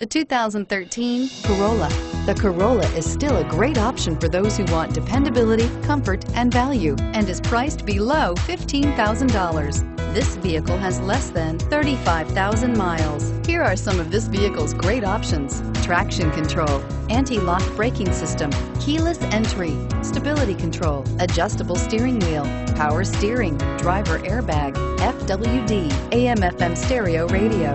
The 2013 Corolla. The Corolla is still a great option for those who want dependability, comfort, and value, and is priced below $15,000. This vehicle has less than 35,000 miles. Here are some of this vehicle's great options. Traction control, anti-lock braking system, keyless entry, stability control, adjustable steering wheel, power steering, driver airbag, FWD, AM FM stereo radio,